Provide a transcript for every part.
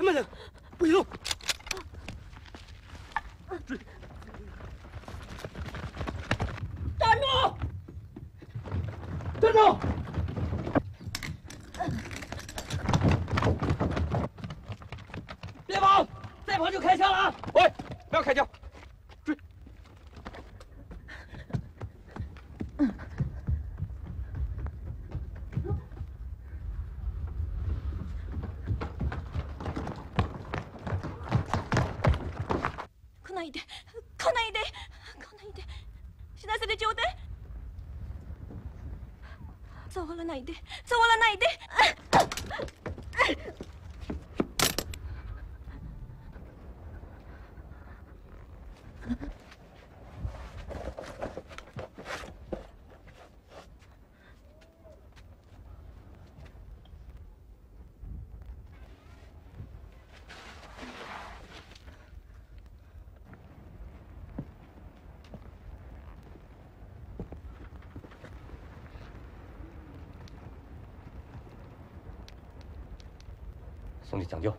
什么人？不许动！追！站住！站住！别跑！再跑就开枪了啊！喂，不要开枪！பண்ணிட்டு 送你抢救。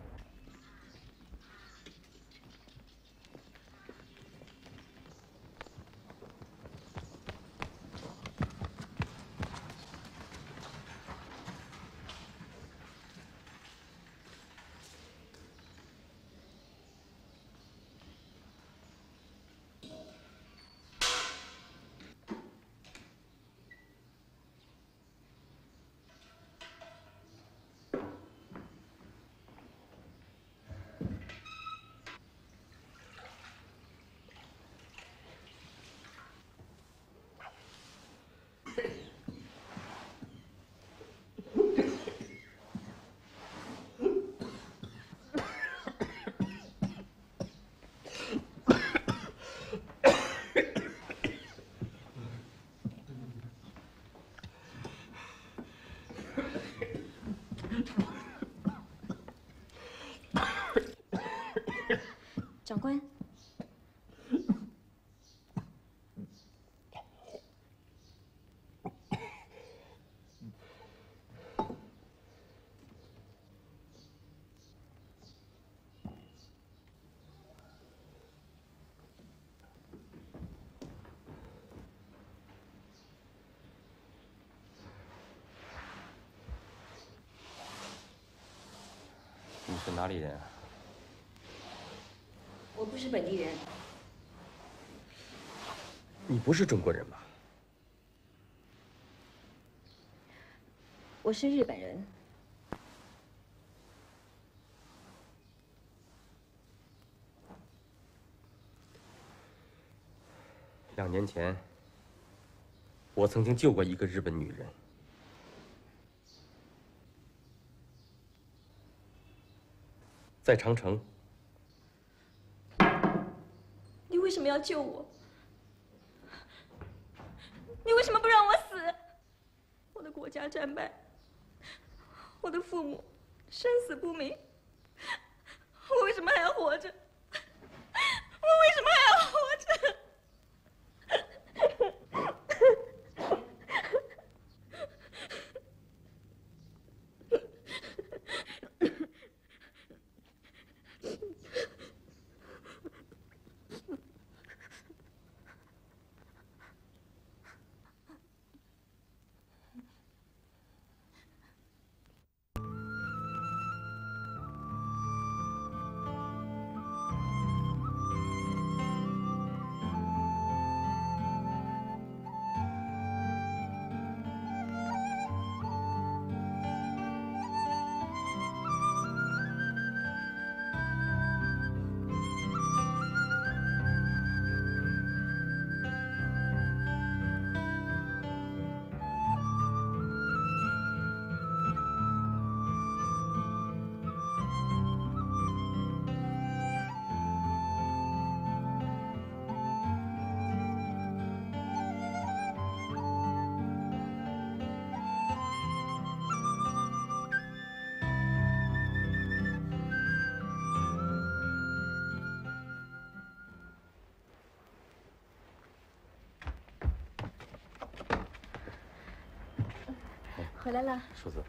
长官，你是哪里人啊？我不是本地人，你不是中国人吧？我是日本人。两年前，我曾经救过一个日本女人。在长城，你为为什么要救我？你为什么不让我死？我的国家战败，我的父母生死不明，我为什么还要活着？我为什么还要回来了。淑子，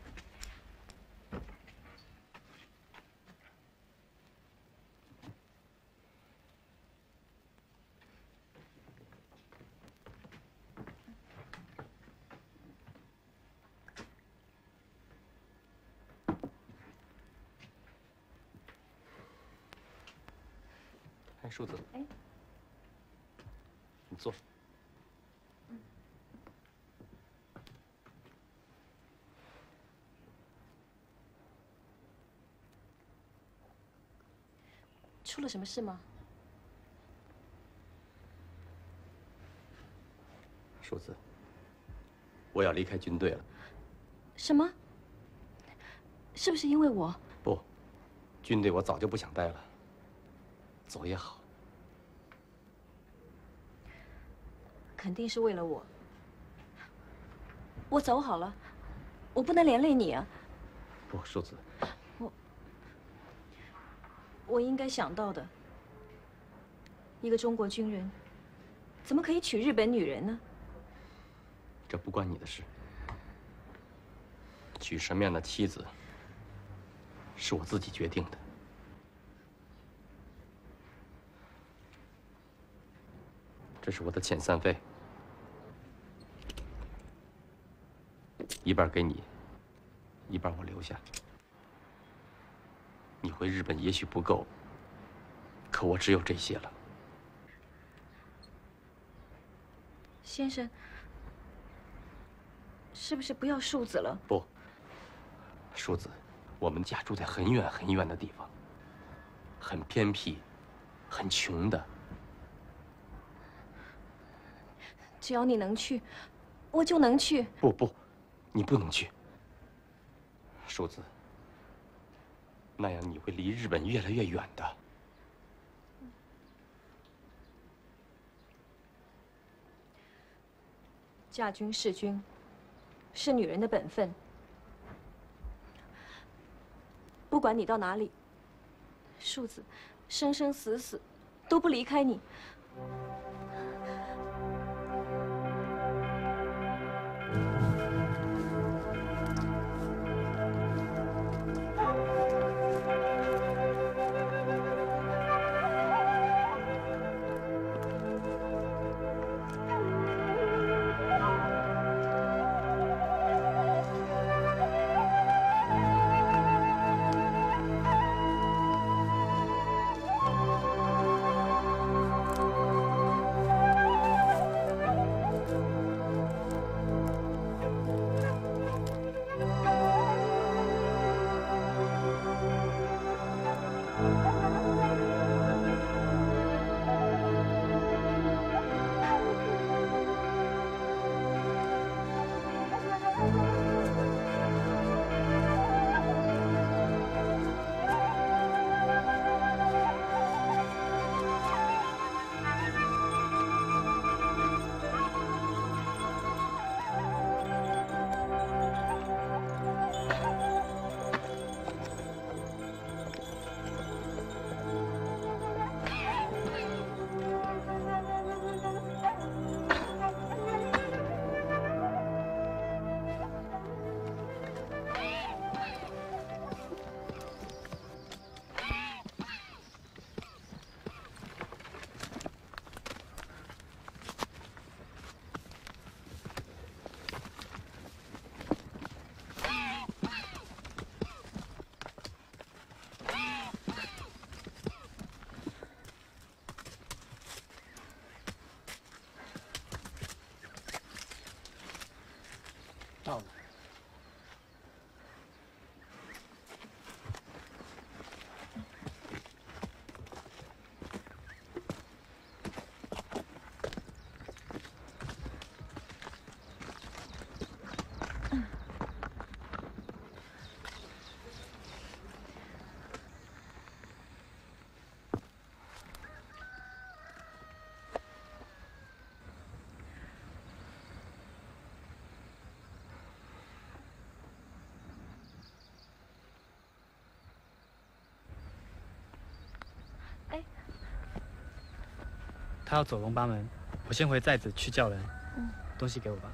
哎，淑子，哎，你坐。什么事吗？淑子，我要离开军队了。什么？是不是因为我？不，军队我早就不想待了。走也好，肯定是为了我。我走好了，我不能连累你啊！不，淑子，我应该想到的。一个中国军人，怎么可以娶日本女人呢？这不关你的事。娶什么样的妻子，是我自己决定的。这是我的遣散费，一半给你，一半我留下。你回日本也许不够，可我只有这些了。先生，是不是不要树子了？不，淑子，我们家住在很远很远的地方，很偏僻，很穷的。只要你能去，我就能去。不不，你不能去，淑子。那样你会离日本越来越远的。嫁军事军，是女人的本分。不管你到哪里，树子，生生死死都不离开你。他要走龙八门，我先回寨子去叫人。嗯，东西给我吧。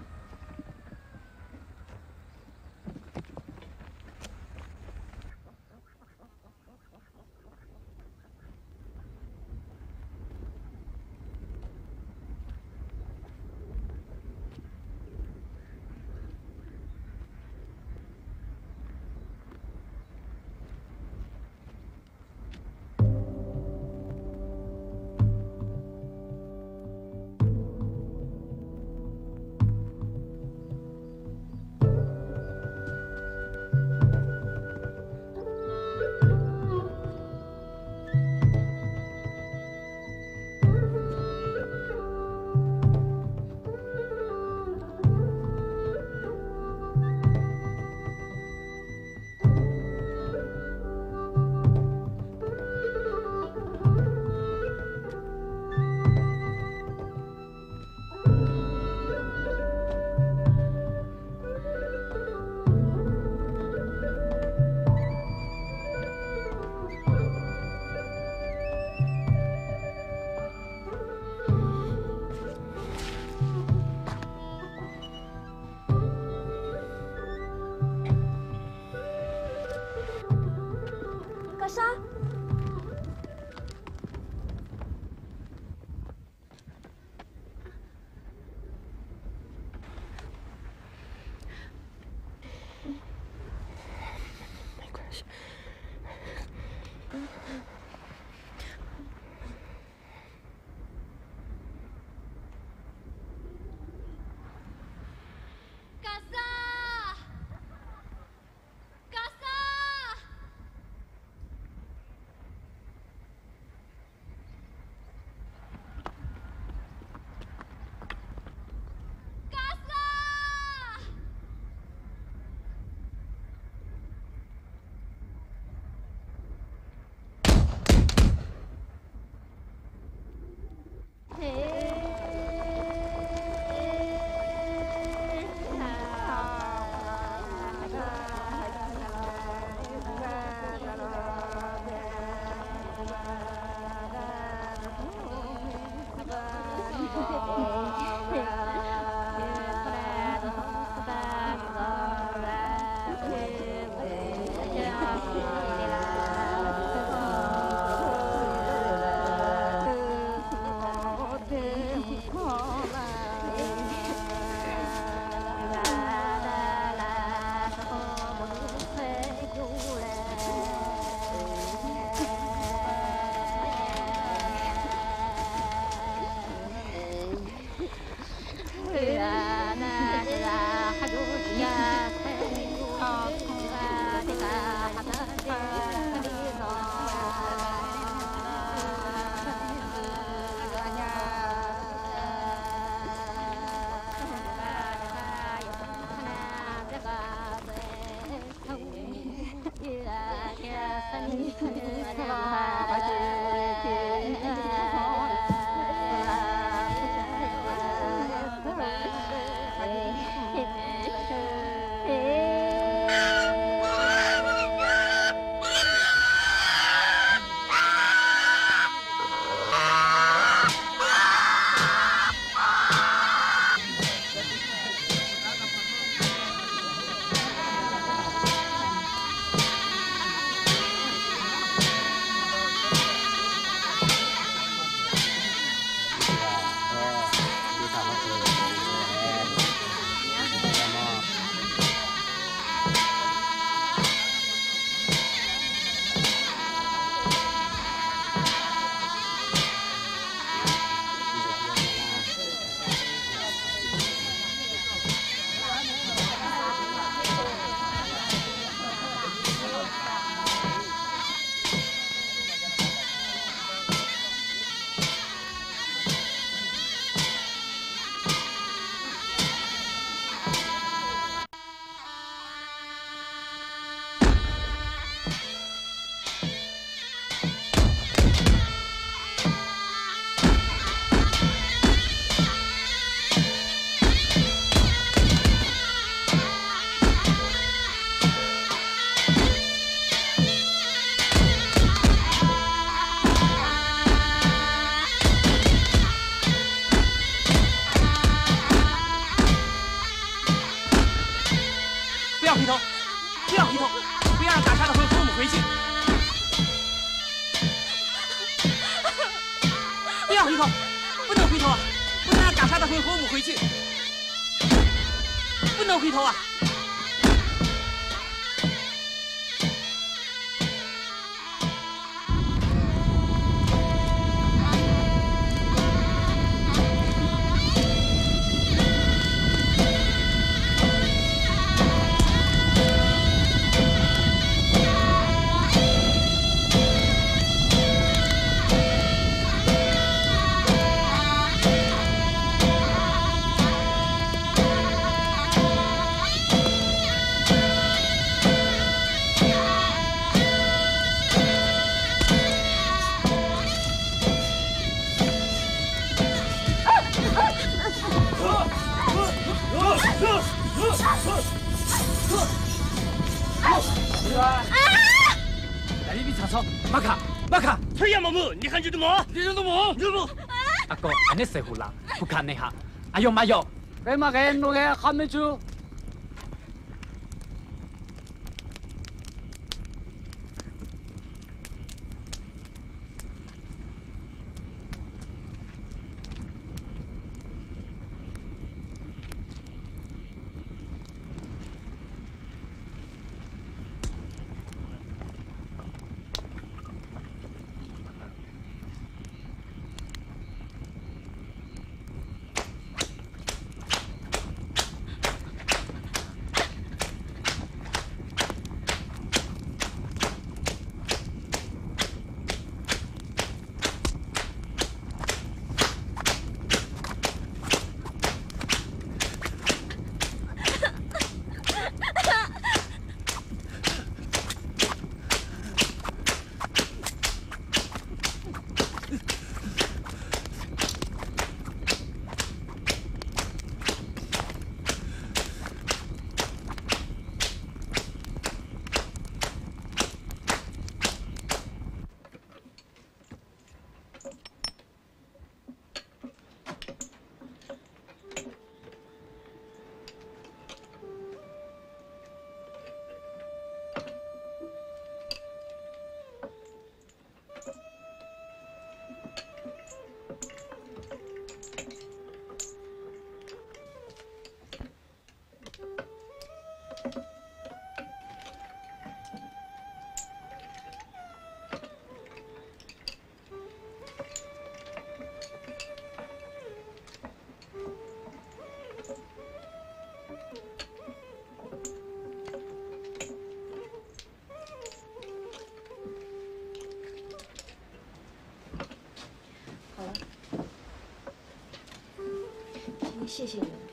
用买药。给嘛给，弄个还没煮。谢谢你。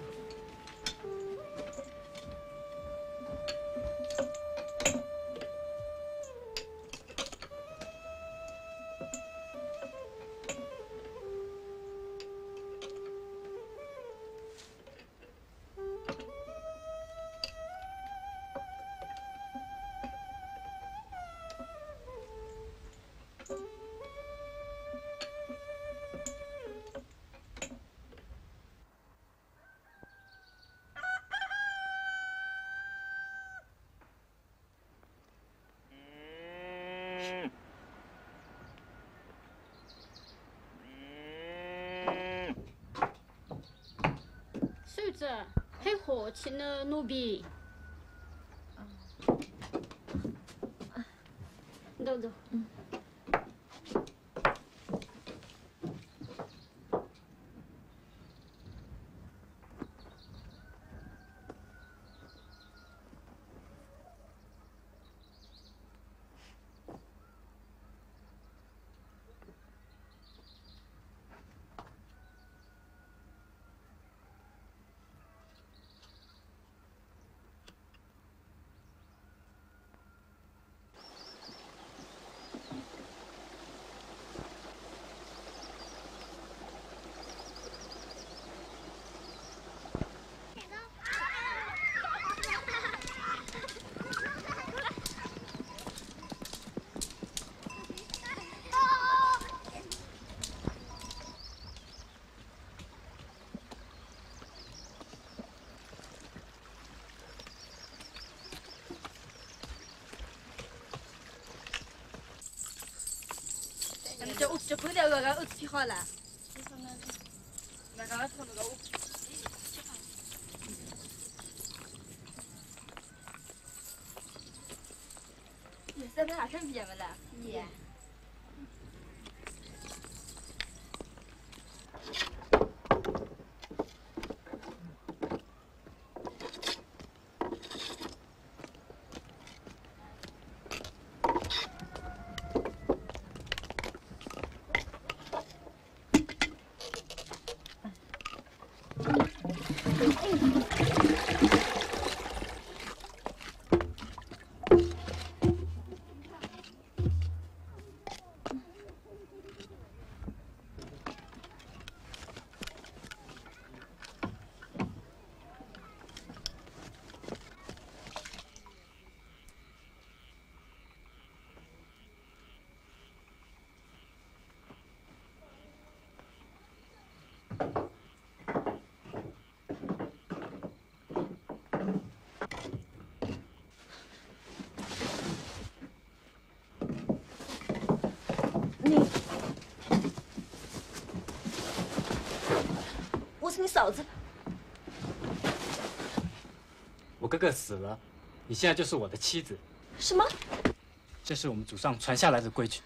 子，很和气的奴婢。走走。这屋子就空掉个个屋子去好了。那个从那个屋。你三分二身哥哥死了，你现在就是我的妻子，什么？这是我们祖上传下来的规矩。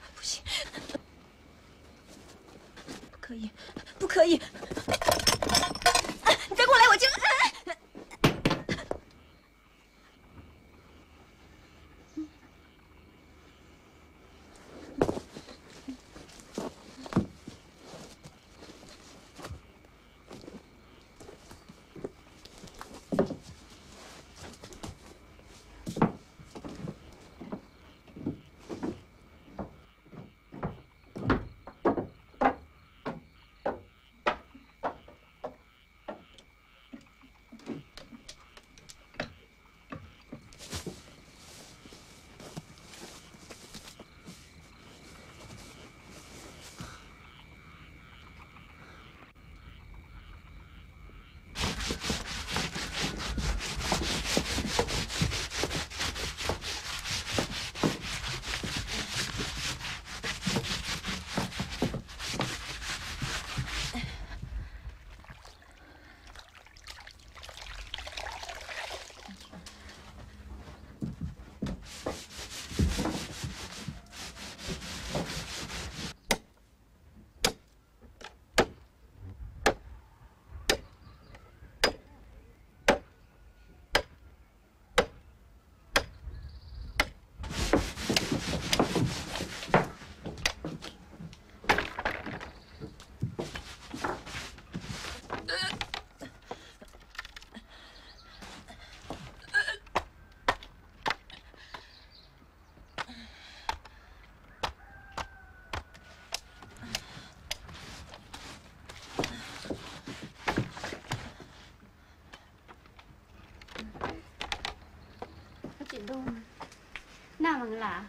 忙啦，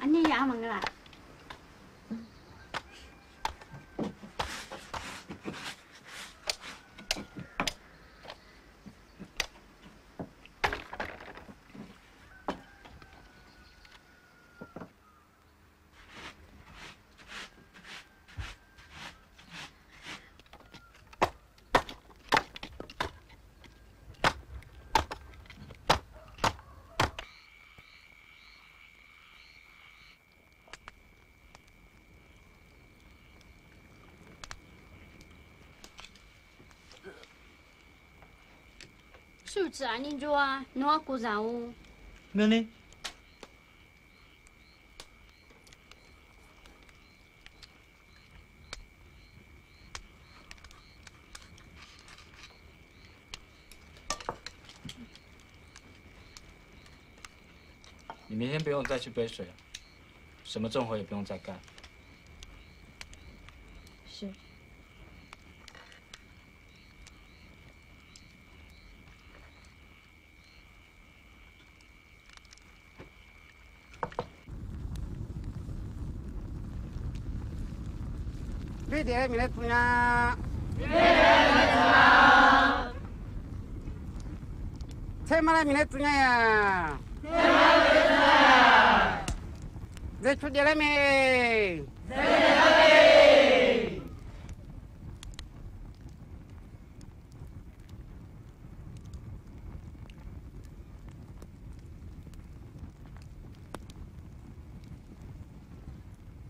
安尼也忙啦。秀子啊，你做啊，侬要顾上我。我呢？你明天不用再去背水了，什么重活也不用再干。விடுதலை மிளக்குனா 새마라 미래 투냐. 내 초대라메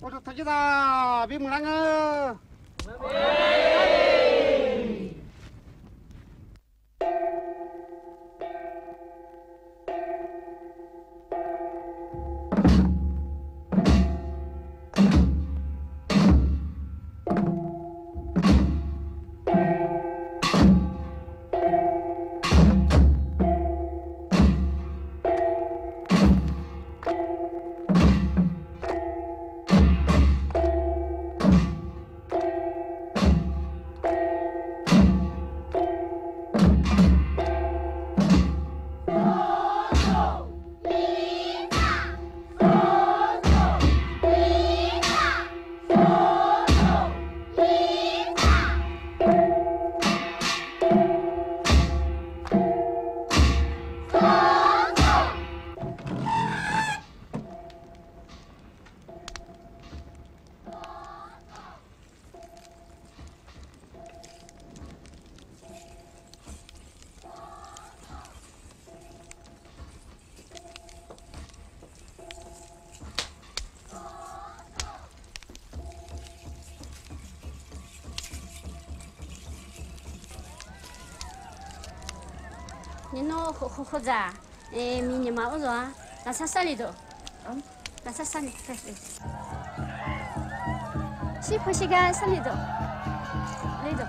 오죽 터지다 hoja, eh minima hoza mini mauzo nasasalido nasasani si pushiga salido lido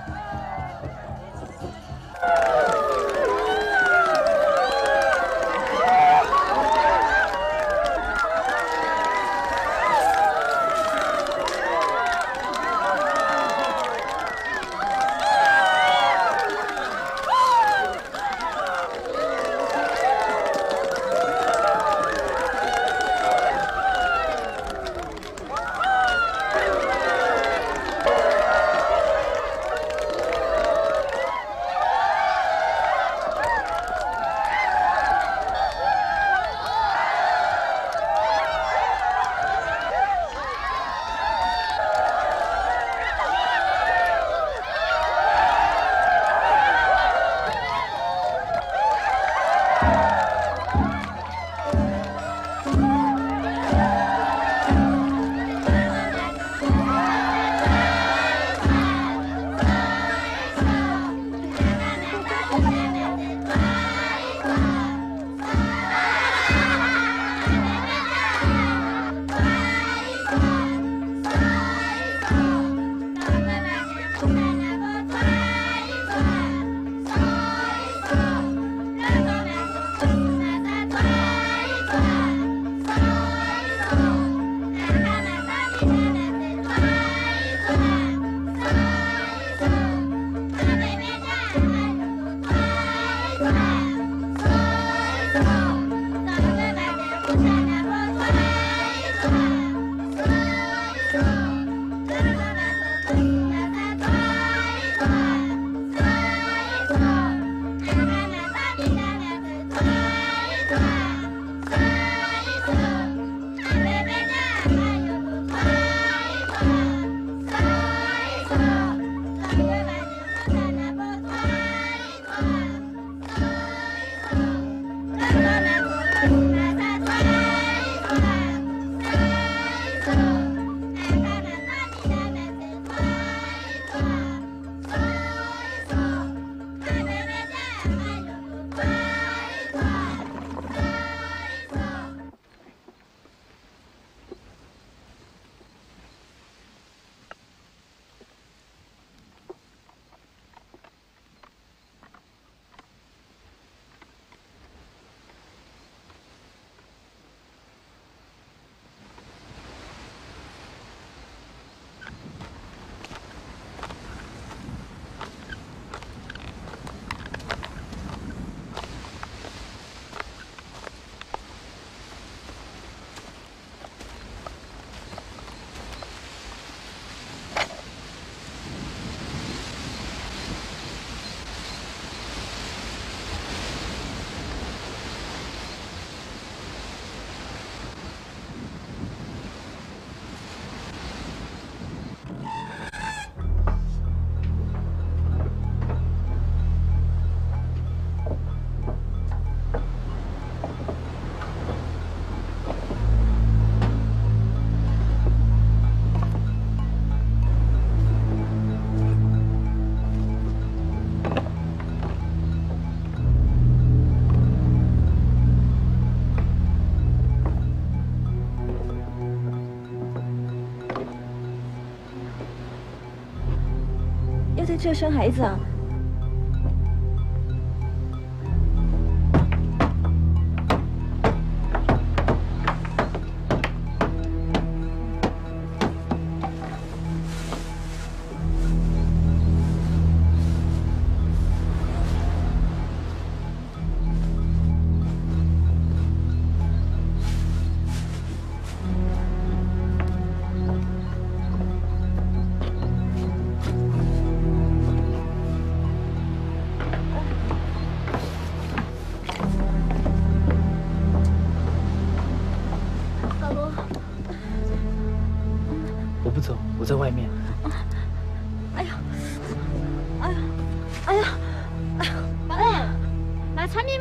这生孩子啊？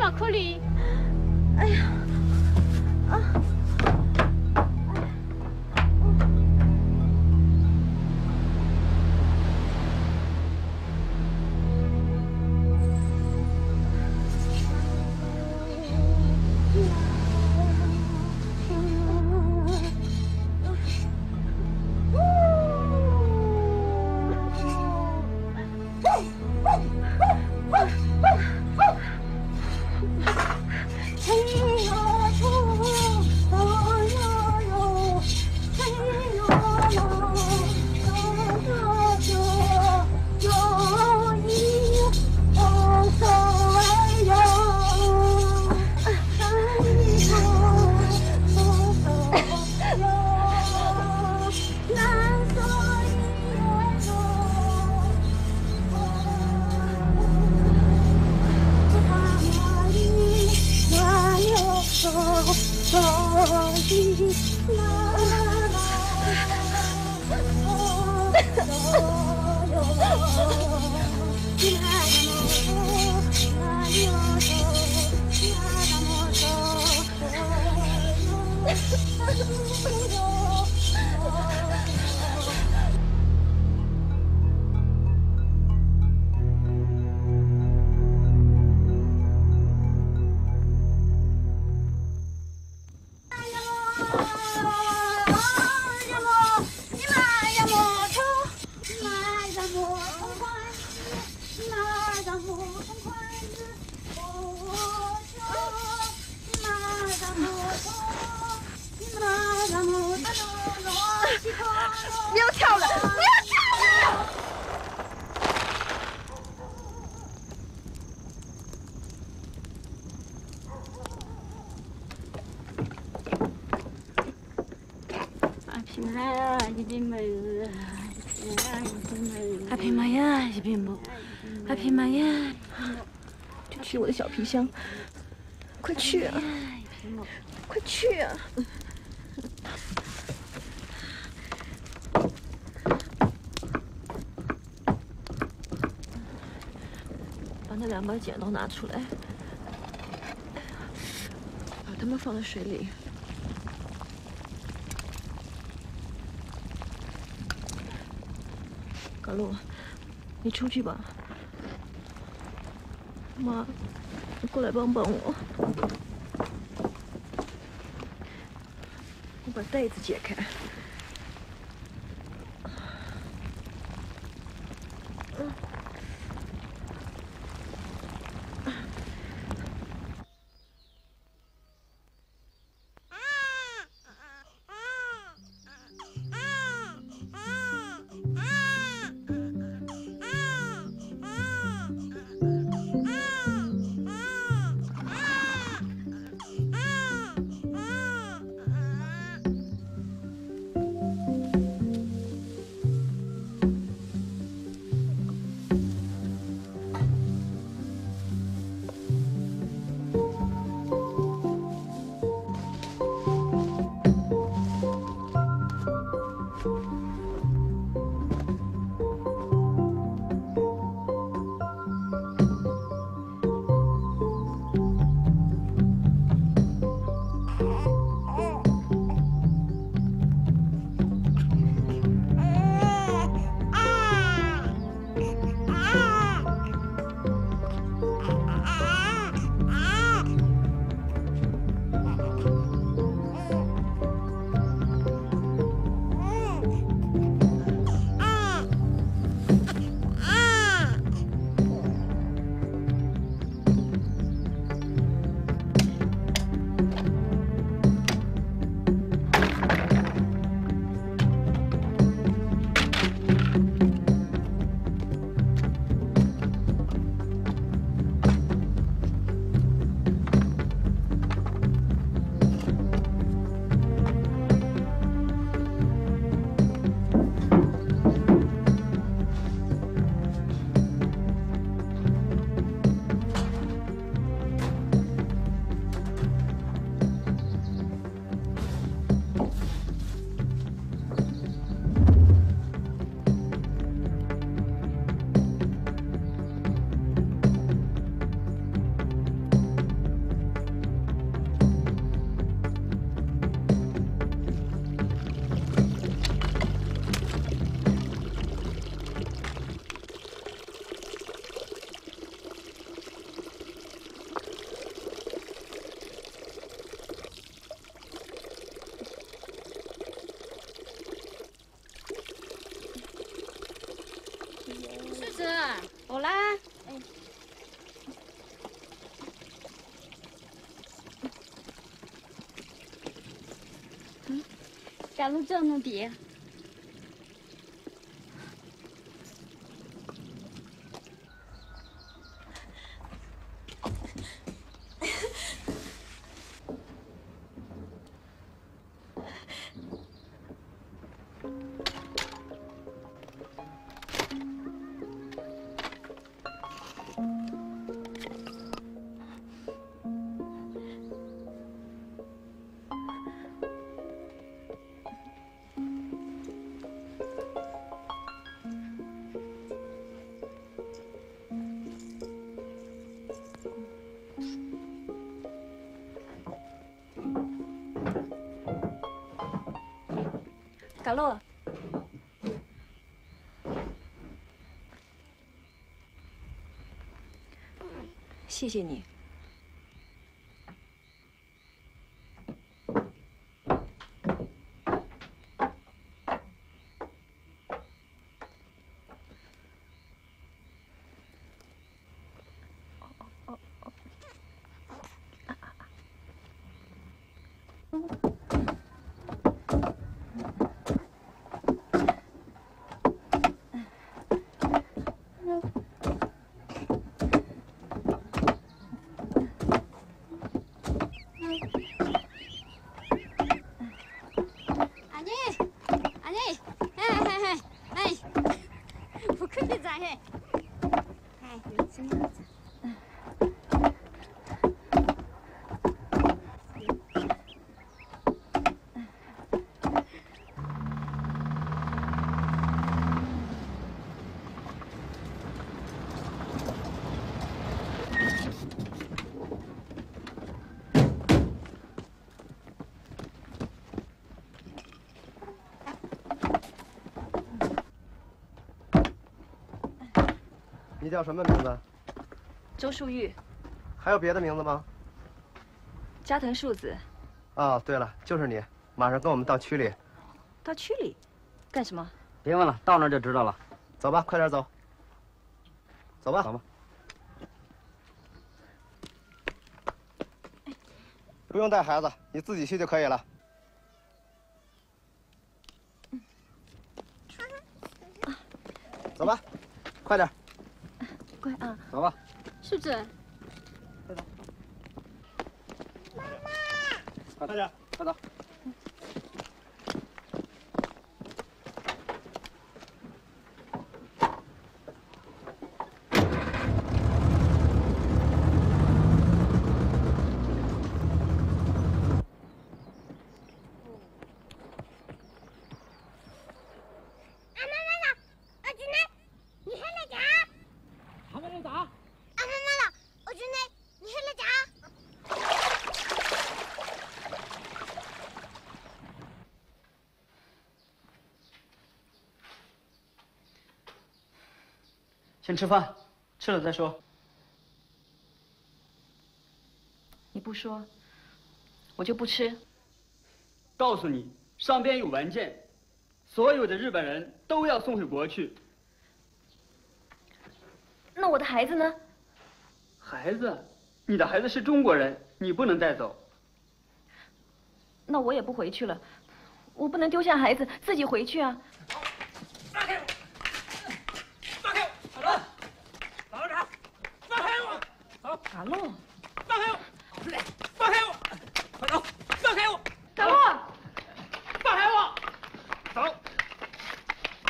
啊库里。哎呀啊。我的小皮箱，快去啊，快去啊！把那两把剪刀拿出来，把它们放在水里。高露，你出去吧。妈，你过来帮帮我。我把袋子解开。赶路这么比。卡洛，谢谢你。你，在嘿。哎，你真的。你叫什么名字？周树玉，还有别的名字吗？加藤树子，哦，对了，就是你，马上跟我们到区里，到区里干什么？别问了，到那儿就知道了。走吧，快点走。走吧。走吧。不用带孩子，你自己去就可以了。走吧，快点。乖啊，走吧。是这，快走。妈妈，快点，快走。先吃饭，吃了再说。你不说，我就不吃。告诉你，上边有文件，所有的日本人都要送回国去。那我的孩子呢？孩子，你的孩子是中国人，你不能带走。那我也不回去了，我不能丢下孩子自己回去啊！放开我！放开我！好了，老队长，放开我！走，嘎洛，放开我！放开我！快走！放开我！嘎洛，放开我！走！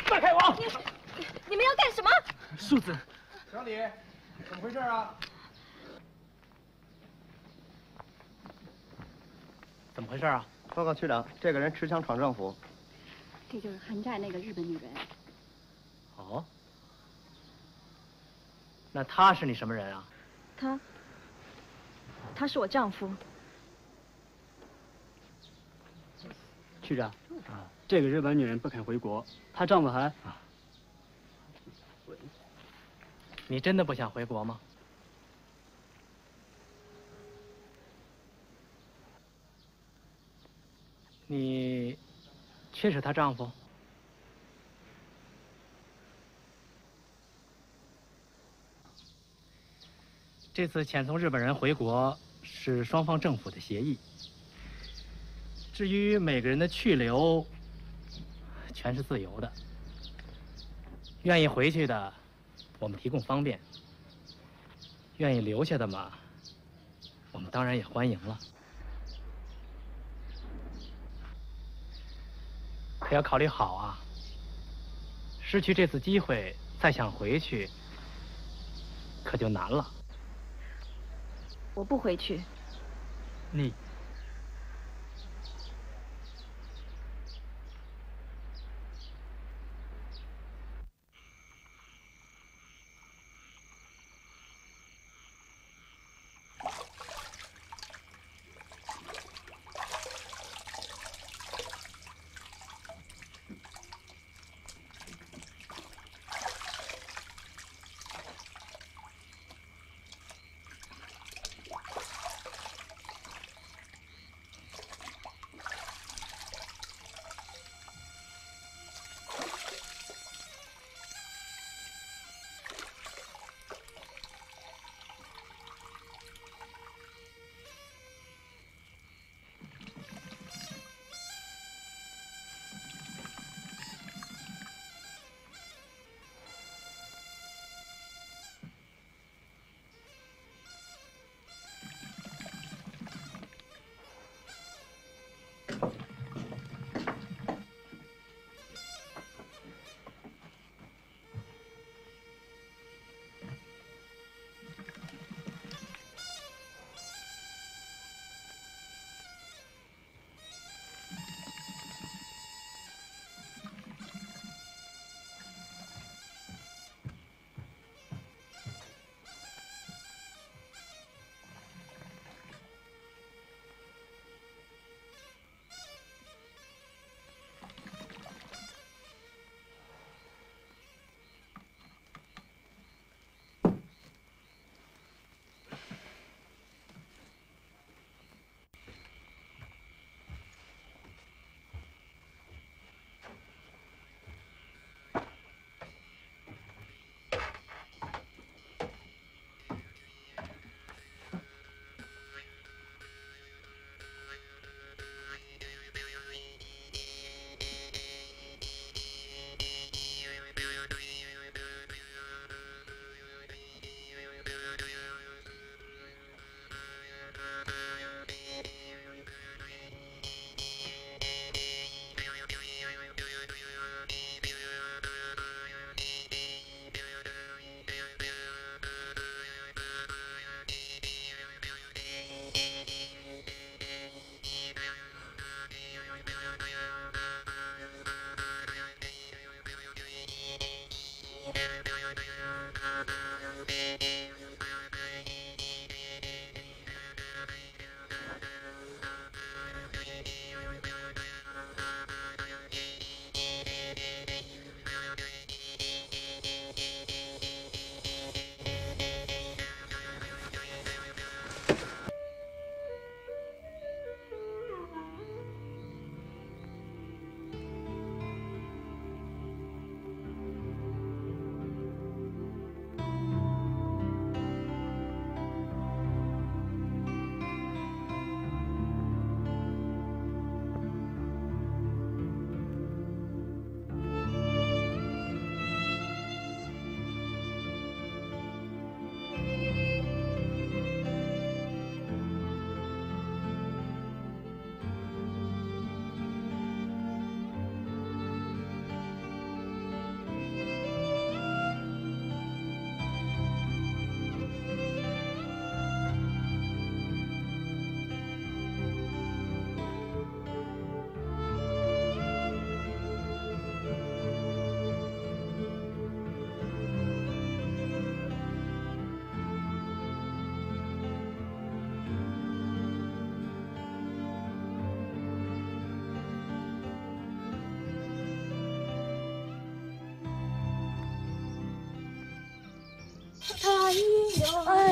放开我！你你们要干什么？素子，小李，怎么回事啊？怎么回事啊？报告区长，这个人持枪闯政府。这就是韩寨那个日本女人。哦，那她是你什么人啊？他，他是我丈夫。区长，啊，这个日本女人不肯回国，她丈夫还……你真的不想回国吗？你确实她丈夫？这次遣送日本人回国是双方政府的协议。至于每个人的去留，全是自由的。愿意回去的，我们提供方便；愿意留下的嘛，我们当然也欢迎了。可要考虑好啊！失去这次机会，再想回去，可就难了。我不回去。你。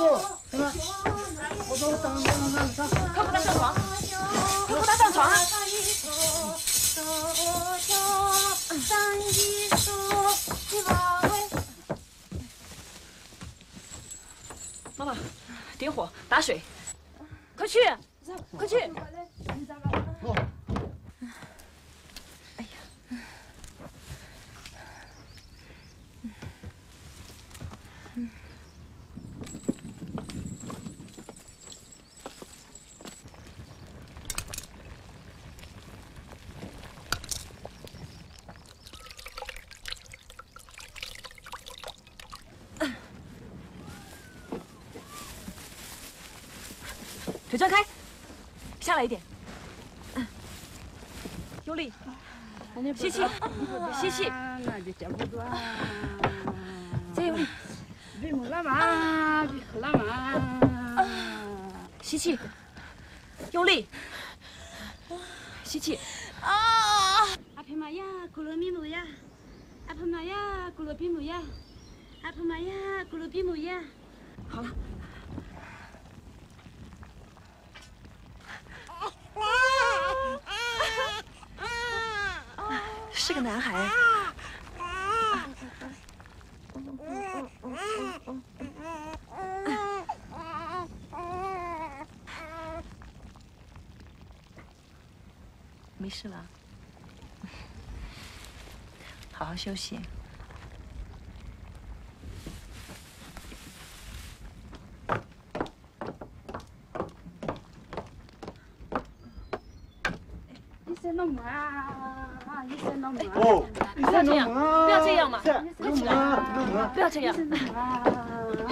住，行？我说等等等等等，客户他上床，客户他上床啊。妈妈，点火打水快去，快去！腿张开，下来一点，嗯，用力，吸气，吸信，再用力，吸气，用力，吸气，阿婆妈呀，咕噜咪姆呀，阿婆妈呀，咕噜比姆呀，阿婆妈呀，咕噜比姆呀。好了。是个男孩。没事了，好好休息。医生弄门啊！医生弄门啊！哦，不要这样，不要这样嘛，快起来，不要这样。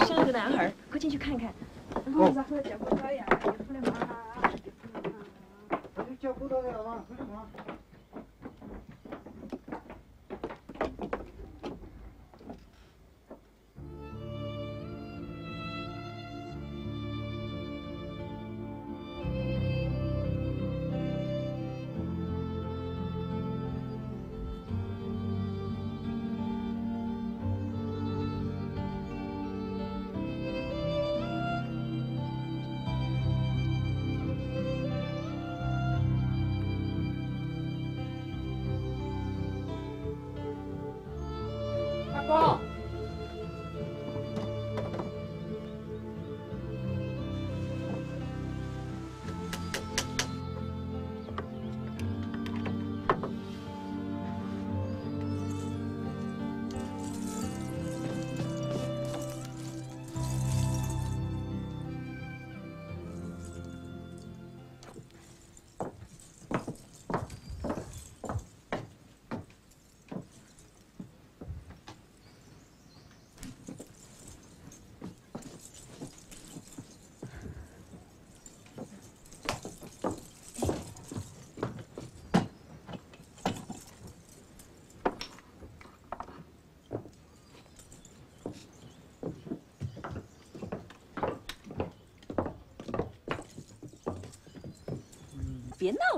生了个男孩，快进去看看。哦，咋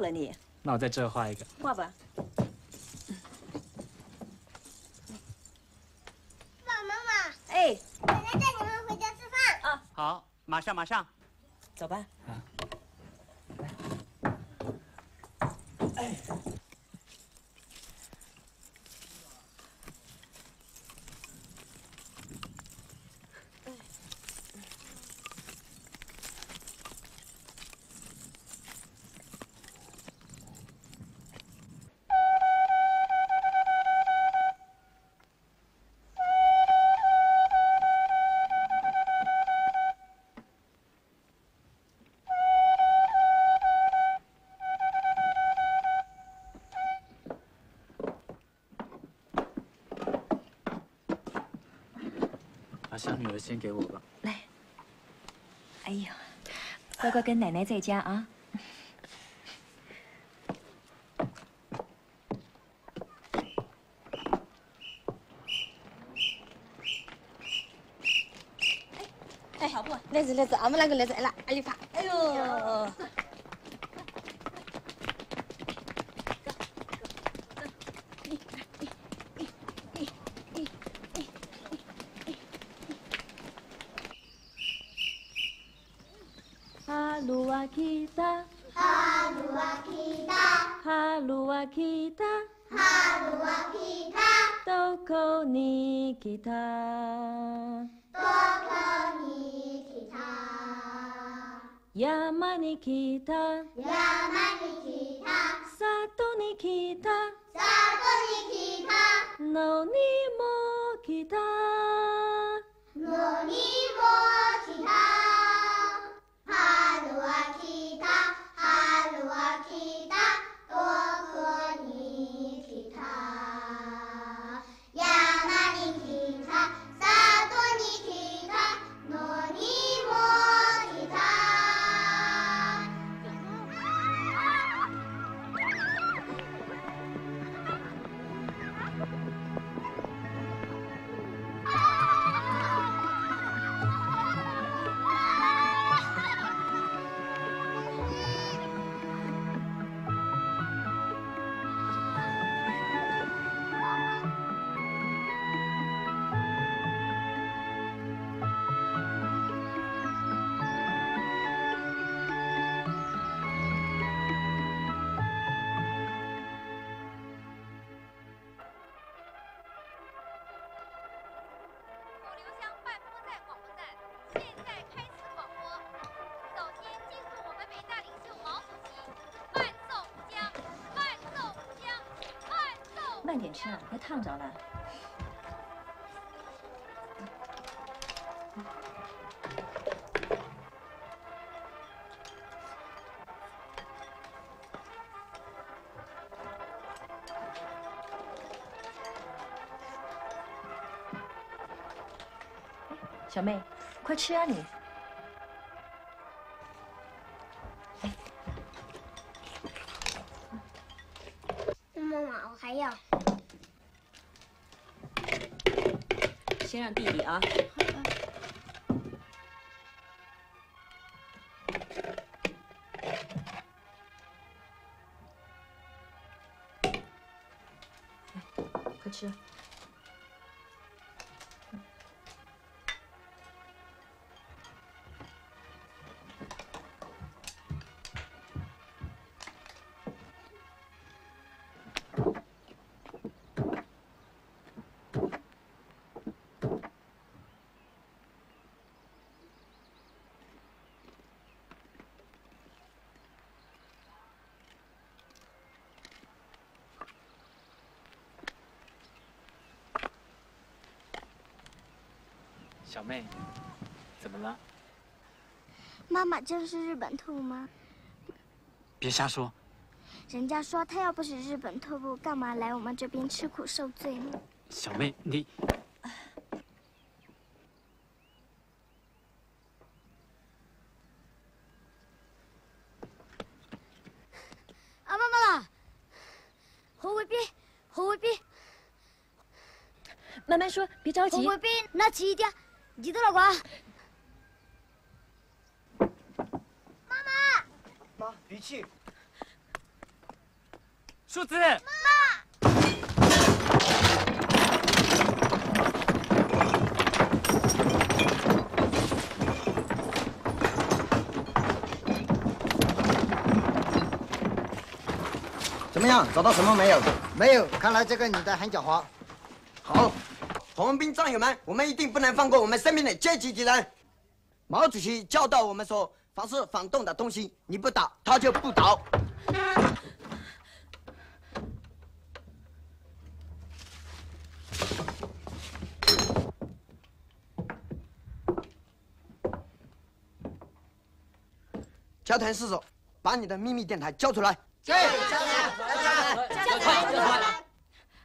了你，那我在这画一个。画吧。爸爸妈妈，哎，奶奶带你们回家吃饭啊。好，马上马上。走吧。小女儿先给我吧。来。哎呦，乖乖跟奶奶在家啊。哎，小布，来子来子，俺们两个来子，来，阿里发。哎呦，来た春は来た春は来た春は来たどこに来たどこに来た山に来た山に来た里に来た里に来た野に快吃啊你！妈妈，我还要。先让弟弟啊。来快吃。小妹，怎么了？妈妈真是日本特务吗？别瞎说。人家说他要不是日本特务，干嘛来我们这边吃苦受罪呢？小妹，你啊，妈妈啦！红卫兵，红卫兵，慢慢说，别着急红。卫兵，拿起一点，记得了吧？妈，闭气。树子，怎么样？找到什么没有？没有，看来这个女的很狡猾。好，红卫兵战友们，我们一定不能放过我们身边的阶级敌人。毛主席教导我们说，凡是反动的东西，你不打，他就不倒。交谈室首，把你的秘密电台交出来。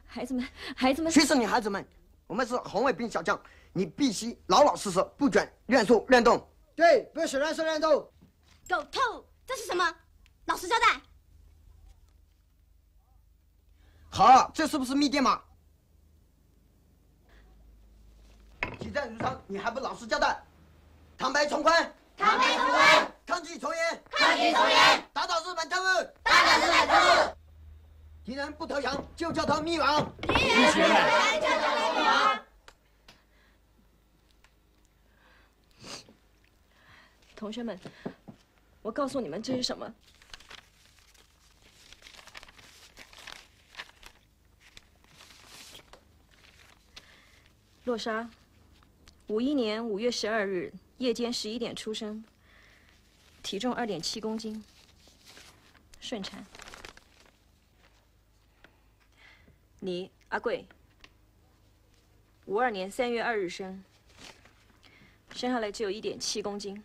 孩子们，孩子们，谁是你孩子们，我们是红卫兵小将，你必须老老实实，不准乱说乱动。对，不许乱说乱动。狗头，这是什么？老实交代。好，这是不是密电码？激战如常，你还不老实交代？坦白从宽，坦白从宽，抗拒从严，抗拒从严，打倒日本特务，打倒日本特务，敌人不投降就叫他灭亡。敌人不投降就叫他灭亡。同学们，我告诉你们，这是什么？洛莎，五一年五月十二日夜间十一点出生，体重二点七公斤，顺产。你阿贵，五二年三月二日生，生下来只有一点七公斤。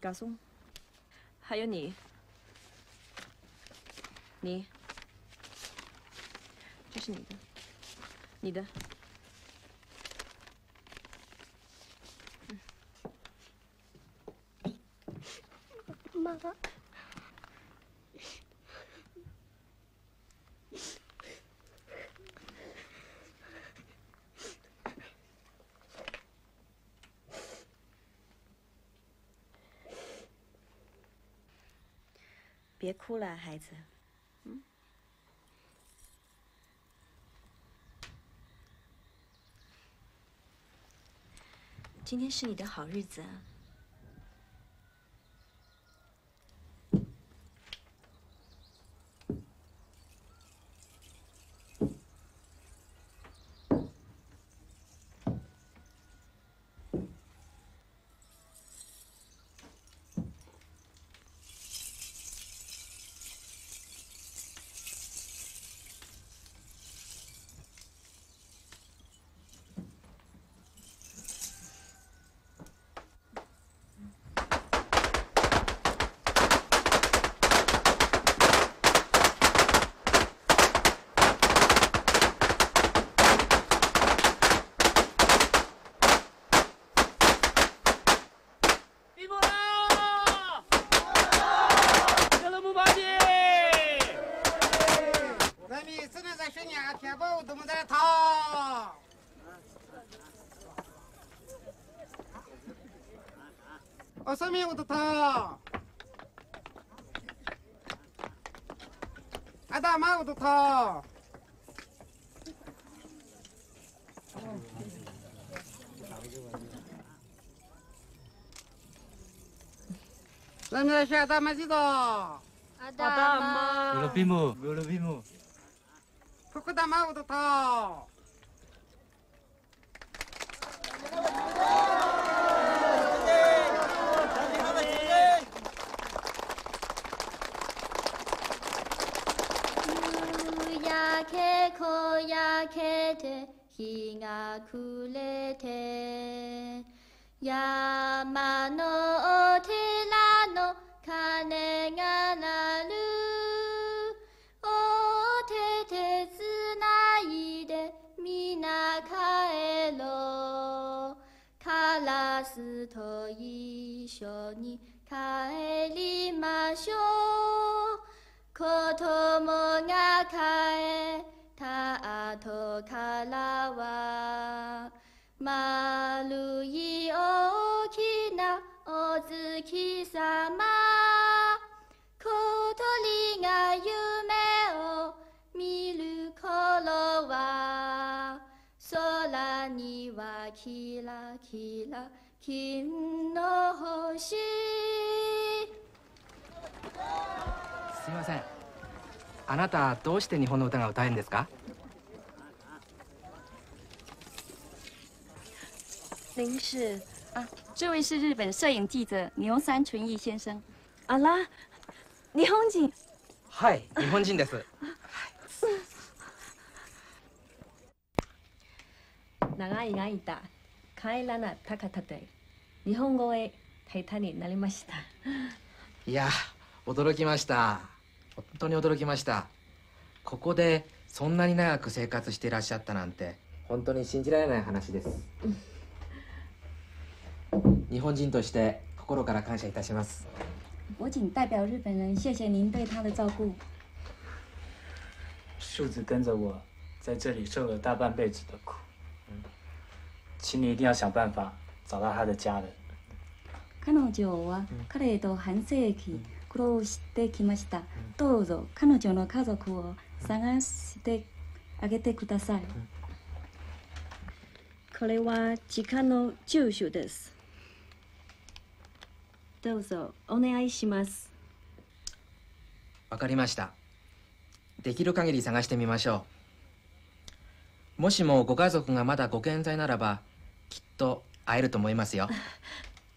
garçon，还有你，你，这是你的，你的。妈。别哭了，孩子。嗯，今天是你的好日子啊。笹宮本とあだまことと Lamila Syata Masito. Adama. Lebihmu, lebihmu. Kukutama ututau. 起啦起啦，琴诺好。すみません。あなたどうして日本の歌が歌えるんですか？您是啊，这位是日本摄影记者牛山纯一先生。あ拉、日本人。嗨い、日本人です。長い間帰らなたかたで日本語へ下手になりました。いや驚きました。本当に驚きました。ここでそんなに長く生活していらっしゃったなんて本当に信じられない話です。日本人として心から感謝いたします。我仅代表日本人谢谢您对他的照顾。树子跟着我，在这里受了大半辈子的苦，请你一定要想办法找到他的家人。彼女は彼と半世紀苦労してきました。どうぞ彼女の家族を探してあげてください。これは時間の住所です。どうぞお願いします。わかりましたできる限り探してみましょうもしもご家族がまだご健在ならばと会えると思いますよ。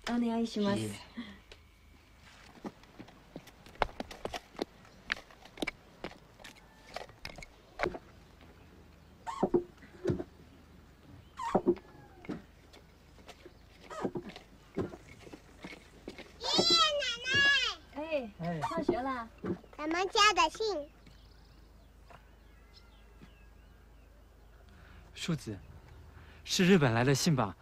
お願いします。咱们家的信。树子，是日本来的信吧？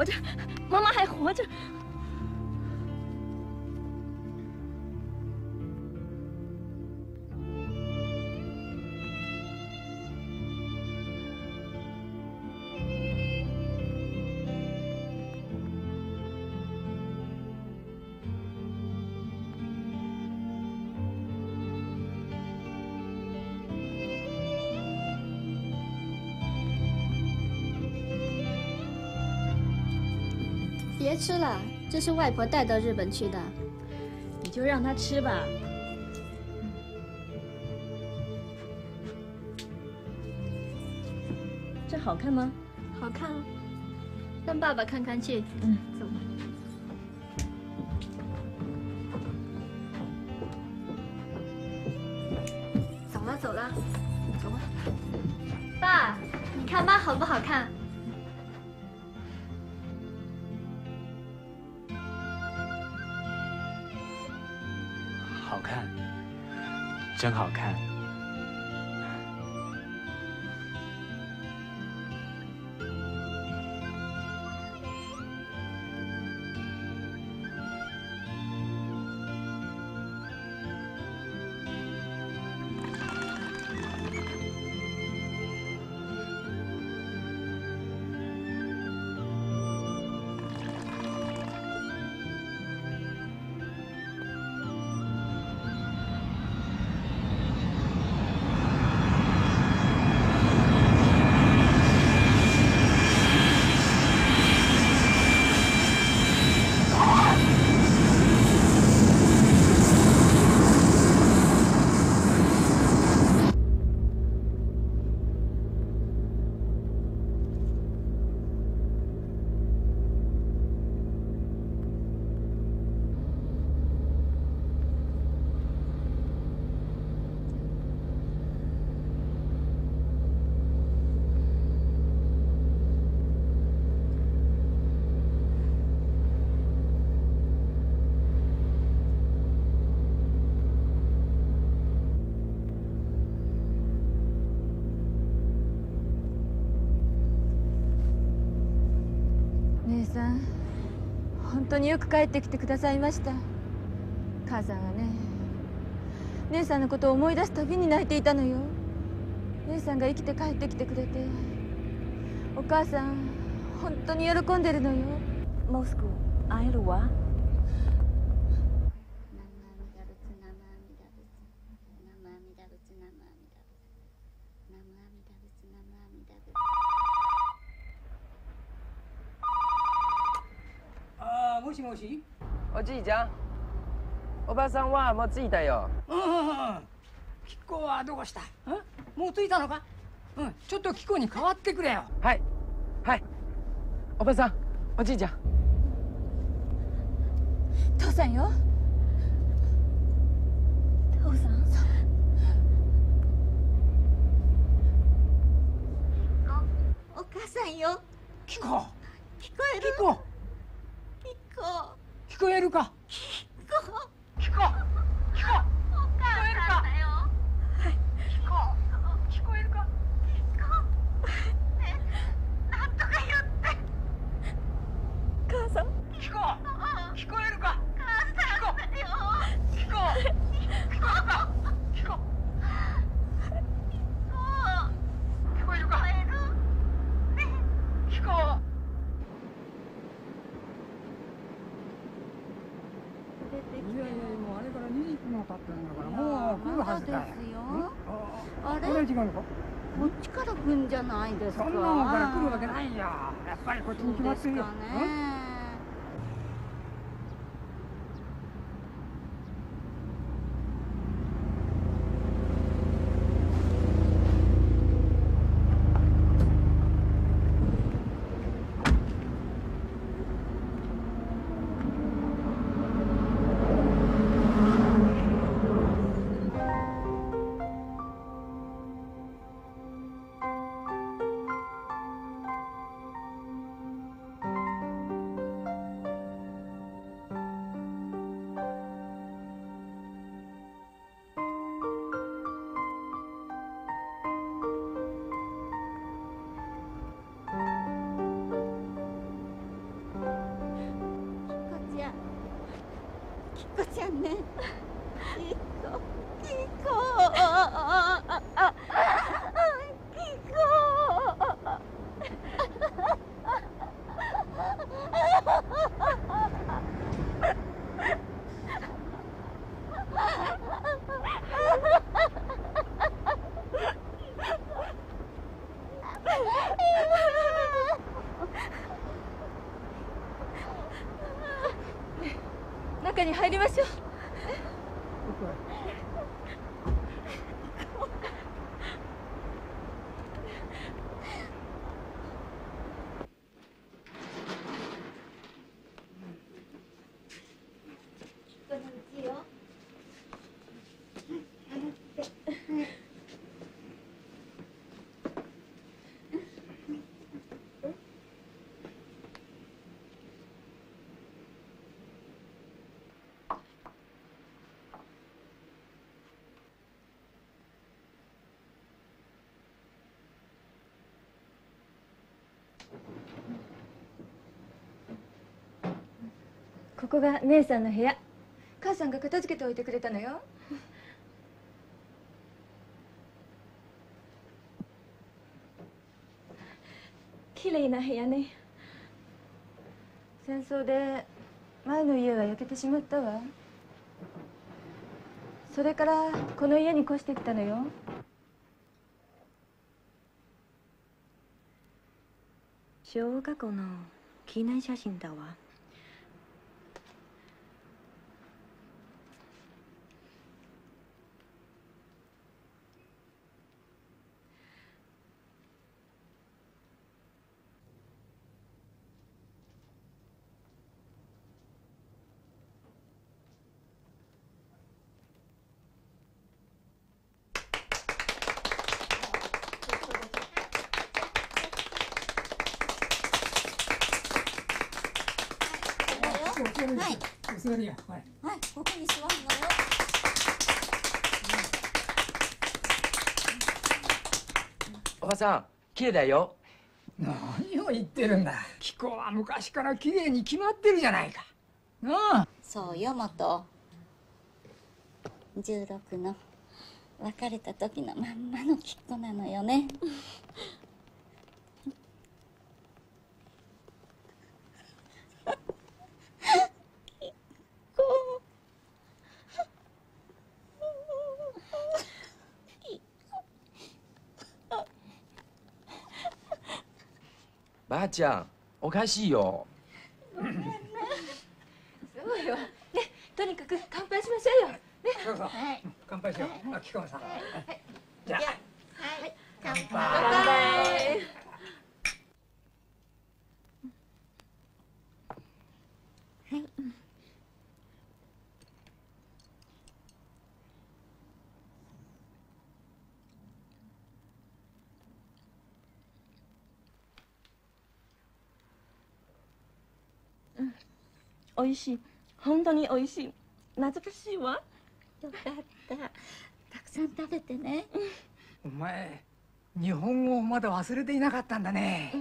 活着，妈妈还活着。别吃了，这是外婆带到日本去的。你就让他吃吧。这好看吗？好看啊，让爸爸看看去。嗯，真好看。によく帰ってきてくださいました。母さんがね姉さんのことを思い出すたびに泣いていたのよ。姉さんが生きて帰ってきてくれてお母さん本当に喜んでるのよ。モスク会えるわ？あーもし？おじいちゃん。おばさんはもう着いたよ。うんうんうん。キコはどうした？ん？もう着いたのか？うん。ちょっとキコに代わってくれよ。はい。はい。おばさんおじいちゃん。父さんよ。父さん？お母さんよ。キコ聞こえる？キコこ聞こえるか？聞こ聞こ聞こ聞こえるか？経ってるんだからもう来るはずだよ、あれ？こっちから来んじゃないですか？そんなもんから来るわけないよやっぱりこっちに決まってるよ、ね、ここが姉さんの部屋。母さんが片付けておいてくれたのよ。綺麗な部屋ね。戦争で前の家が焼けてしまったわ。それからこの家に越してきたのよ。小学校の記念写真だわはいお座りやはい。はい。ここに座るのよおばさん。綺麗だよ何を言ってるん。だ気候は昔から綺麗に決まってるじゃないかなあそうよ元16の別れた時のまん。まのきっこなのよねちゃんおかしいよ。そうよ。ねとにかく乾杯しましょうよ。ね。そうそう。乾杯しよう。あ木川さん。じゃあ。はい。乾杯美味しい。本当に美味しい。懐かしいわ。よかった。たくさん食べてね。お前日本語をまだ忘れていなかったんだね。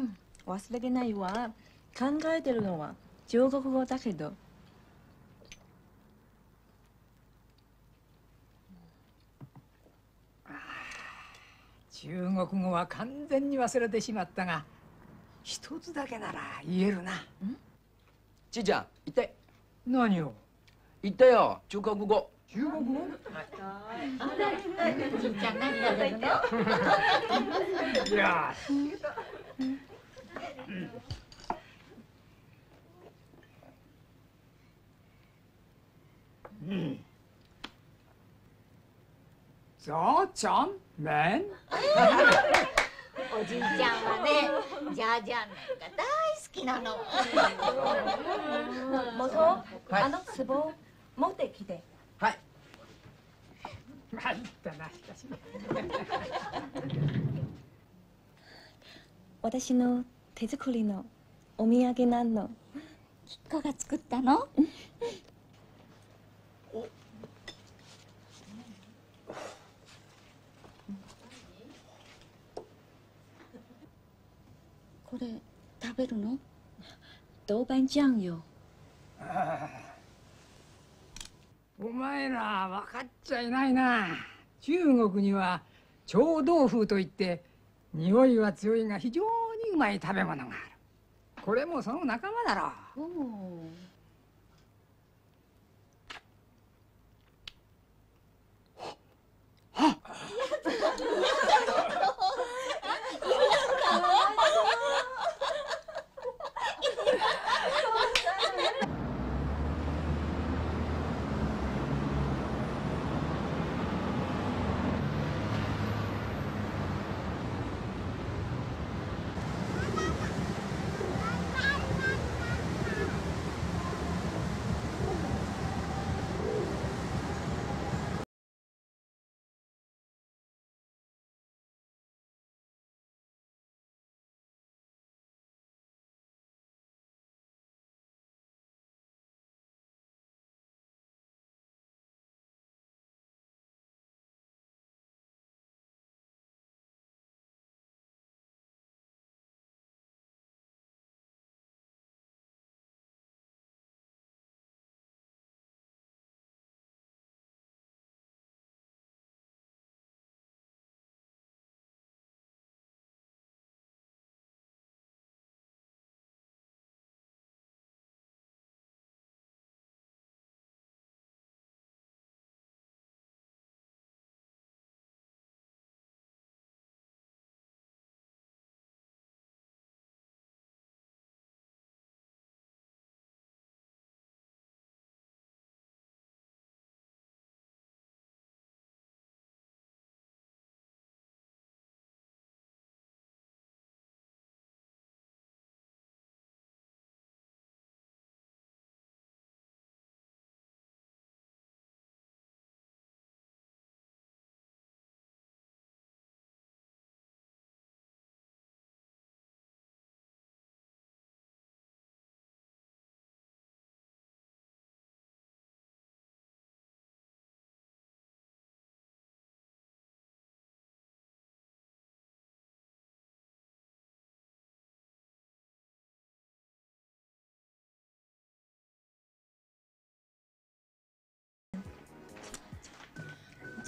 忘れてないわ。考えてるのは中国語だけど。中国語は完全に忘れてしまったが一つだけなら言えるな。ちいちゃん行っ何を？行ったよ。中国語。中国語？じい。ちゃん。何っよし、ちゃん、めん。おじいちゃんはねじゃじゃん麺が大好きなの。もぞ、あの壺持ってきて。はい。参ったなしかし。私の手作りのお土産なの。きっこが作ったの？これ食べるの？豆板酱よお前ら分かっちゃいないな。中国には臭豆腐といって匂いは強いが非常にうまい食べ物がある。これもその仲間だろう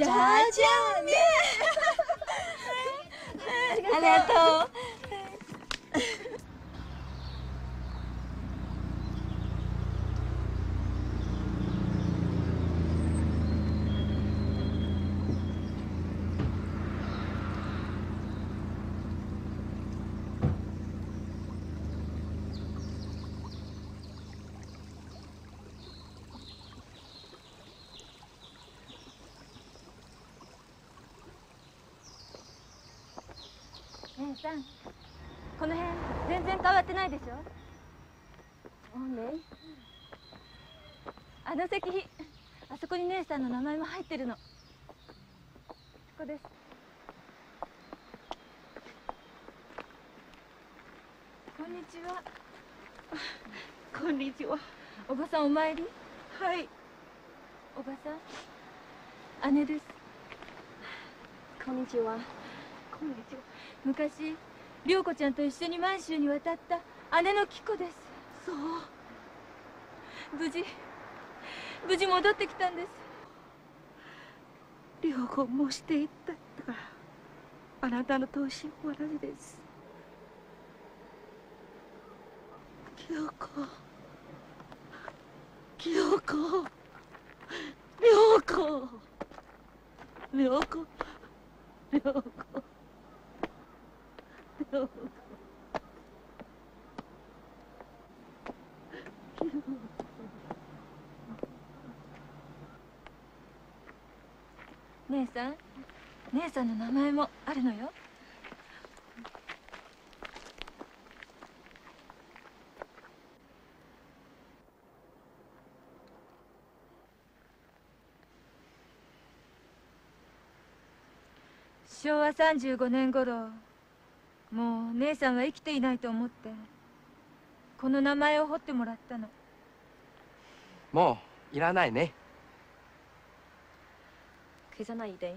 じゃじゃんねありがとう さんこの辺全然変わってないでしょ？ほんであの石碑あそこに姉さんの名前も入ってるの。ここです。こんにちは。こんにちは。おばさんお参り？はい。おばさん？姉です。こんにちは昔涼子ちゃんと一緒に満州に渡った姉の紀子です。そう。無事無事戻ってきたんです。両子もしていった。からあなたの投資も同じです。清子。清子涼子。良子。良子。良子。姉さん姉さんの名前もあるのよ。昭和35年頃。もう姉さんは生きていないと思ってこの名前を彫ってもらったの。もういらないね。消さないで。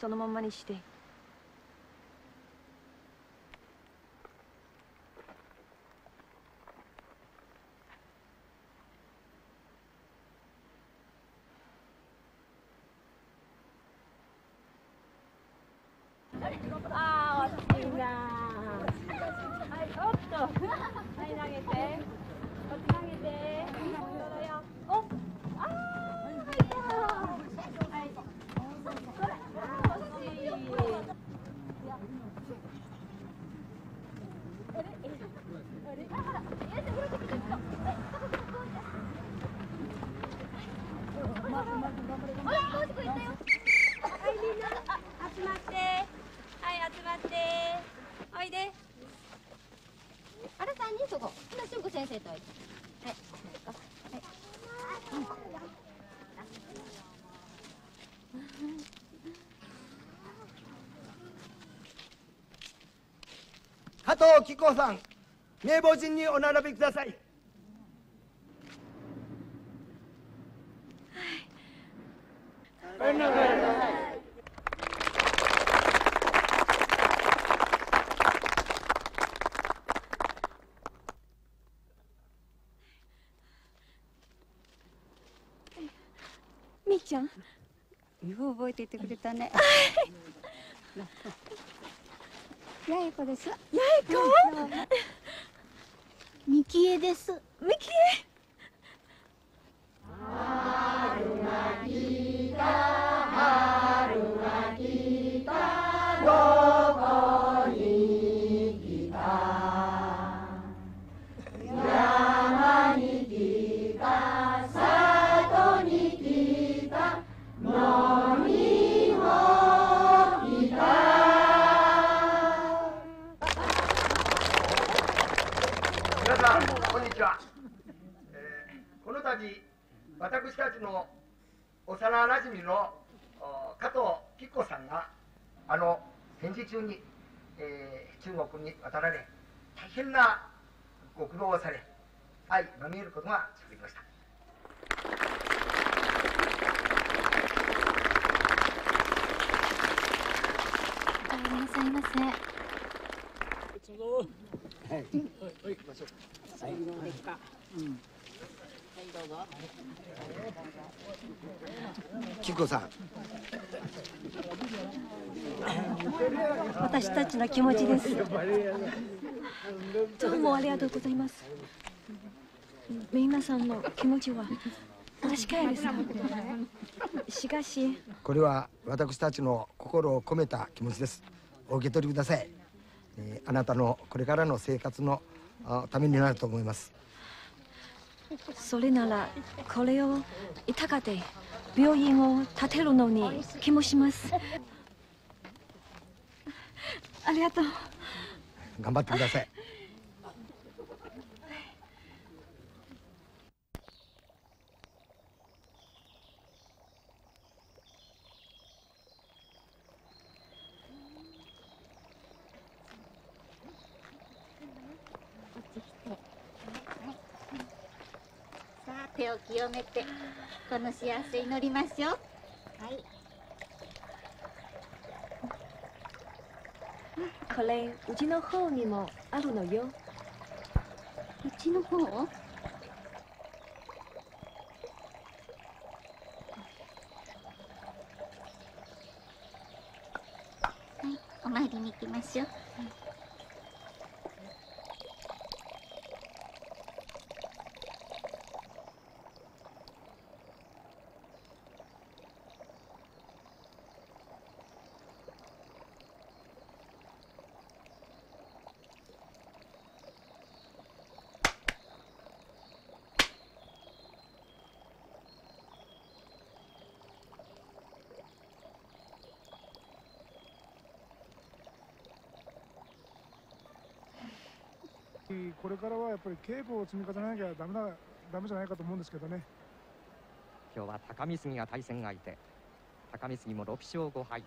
そのままにしてああ惜しいなはいおっとはい投げてこっち投げておっああ入ったはいあ惜しいあれあれあほらやってほら来てるほらもう少し行ったよはいみんな集まってはい集まっておいであれ三人そこほな俊子先生とおいではいはい加藤紀子さん名簿順にお並びくださいみーちゃん？よう覚えていてくれたね。八重子です。八ミキエです。ミキエ？気持ちです。どうもありがとうございます。皆さんの気持ちは確かですしかし。これは私たちの心を込めた気持ちです。お受け取りください、えーあなたのこれからの生活のあためになると思います。それならこれをいたかで病院を建てるのに気もしますありがとう。頑張ってください。さあ手を清めてこの幸せ祈りましょう。はいこれうちの方にもあるのよ。うちの方？はい。お参りに行きましょう。はいからはやっぱり稽古を積み重ねなきゃダメだダメじゃないかと思うんですけどね。今日は高見杉が対戦相手。高見杉も6勝5敗。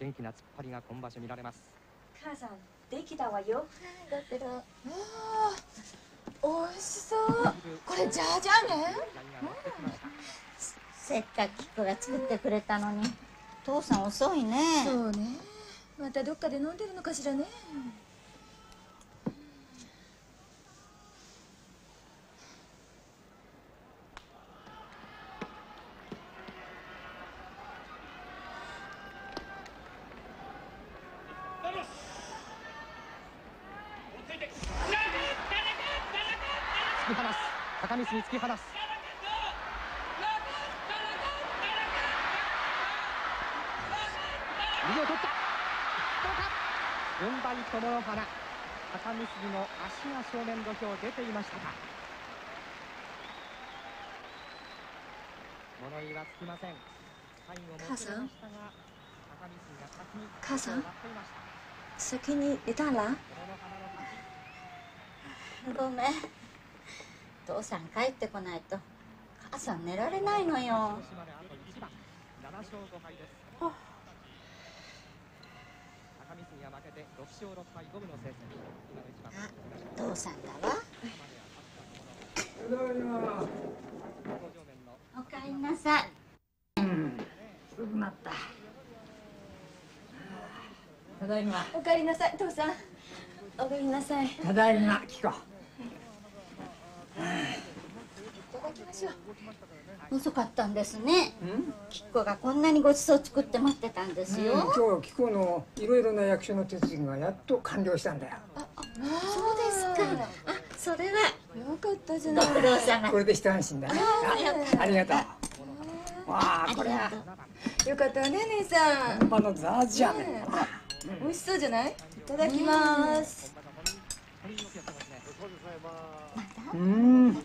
元気な突っ張りが今場所見られます。母さんできたわよ。だってるああ美味しそう。これじゃあじゃねせっかくキッコが作ってくれたのに。父さん遅いね。そうね。またどっかで飲んでるのかしらね。突き花高見杉の足が正面土俵出ていましたか。物言いはつきません。母さん？母さん？先に寝たら？ごめん。父さん帰ってこないと。母さん寝られないのよ。広島であと1番。7勝5敗ですあ高て6勝6敗5分の成績。今の一番。父さんだわ。おかえりなさい。すぐなった。ただいま。おかえりなさい父さん。おかえりなさい。いただいま。キコただきましょう遅かったんですね。キッコがこんなにごちそう作って待ってたんですよ、今日キコのいろいろな役所の手続きがやっと完了したんだよ。そうですか。あそれはよかったじゃない。ご苦労様。これで一安心だね。あありがとう。わあこれは。よかったわね姉さん。本場のザージャーメンね美味しそうじゃない？いただきます。うん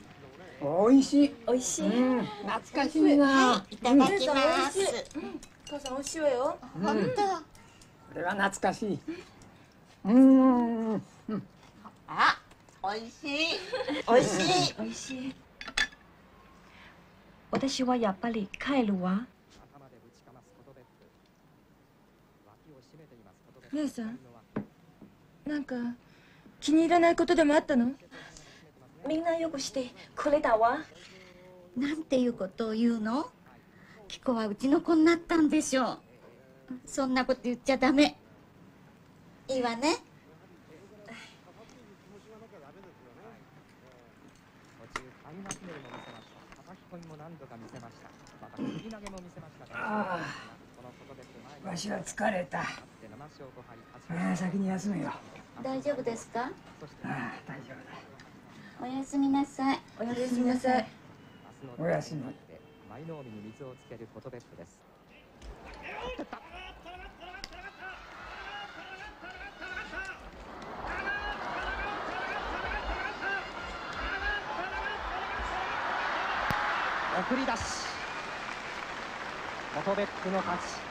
美味しい。美味しい。うん。懐かしいな。はい。いただきます。うん。母さん美味しいわよ。うん。本当。これは懐かしい。うん。あ美味しい。美味しい。美味しい。私はやっぱり帰るわ。姉さんなんか気に入らないことでもあったの？みんなよくしてくれたわ。なんていうことを言うの？キコはうちの子になったんでしょう。そんなこと言っちゃダメ。いいわね。あこのこと別府前わしは疲れた。7勝5敗勝ちああ先に休むよ。大丈夫ですか？ああ大丈夫だおやすみなさい。おやすみなさい。おやすみ舞の海に水をつけること別府です送り出し。元別府の勝ち